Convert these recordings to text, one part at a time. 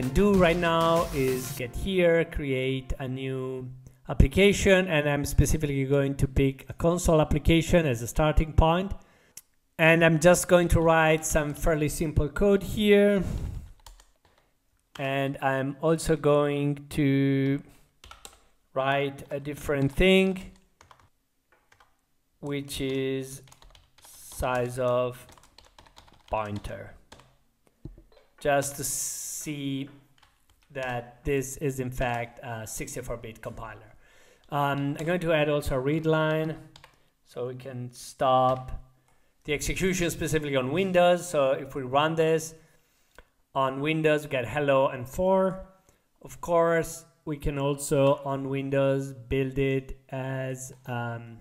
can do right now is get here, create a new application, and I'm specifically going to pick a console application as a starting point. And I'm just going to write some fairly simple code here. And I'm also going to write a different thing, which is size of pointer. Just to see that this is in fact a 64-bit compiler. Um, I'm going to add also a read line so we can stop the execution specifically on Windows. So if we run this on Windows, we get hello and 4. Of course, we can also on Windows build it as um,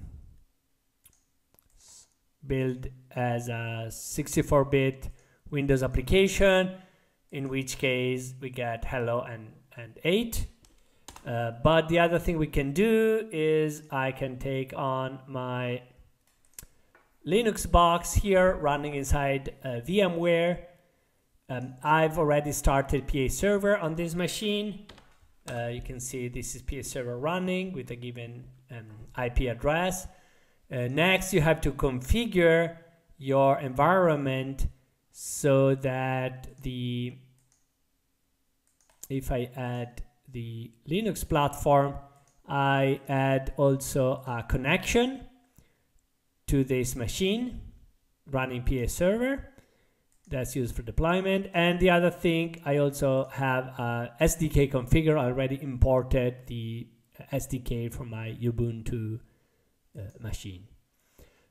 build as a 64-bit Windows application, in which case we get hello and, and 8. Uh, but the other thing we can do is I can take on my Linux box here running inside uh, VMware. Um, I've already started PA server on this machine. Uh, you can see this is PA server running with a given um, IP address. Uh, next, you have to configure your environment so that the if I add the Linux platform, I add also a connection to this machine running PA server that's used for deployment. And the other thing, I also have a SDK configure I already imported the SDK from my Ubuntu uh, machine.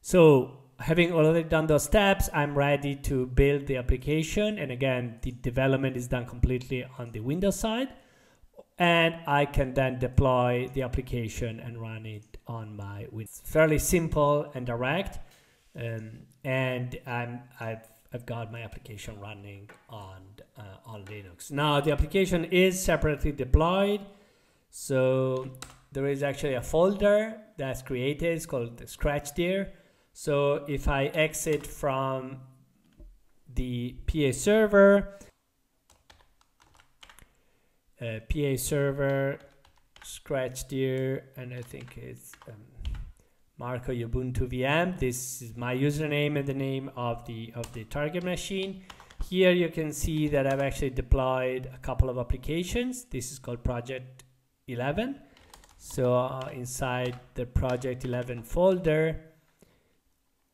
So having already done those steps, I'm ready to build the application. And again, the development is done completely on the Windows side. And I can then deploy the application and run it on my Windows. Fairly simple and direct. Um, and I'm, I've, I've got my application running on, uh, on Linux. Now the application is separately deployed. So there is actually a folder that's created. It's called scratchdir so if I exit from the PA server, uh, PA server, scratch scratchdir, and I think it's um, Marco Ubuntu VM. This is my username and the name of the of the target machine. Here you can see that I've actually deployed a couple of applications. This is called Project 11. So uh, inside the Project 11 folder,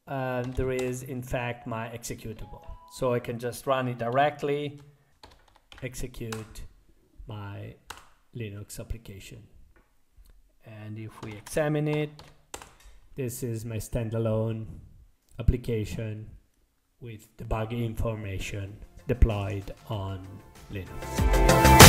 um, there is in fact my executable. So I can just run it directly, execute my Linux application. And if we examine it, this is my standalone application with debug information deployed on Linux.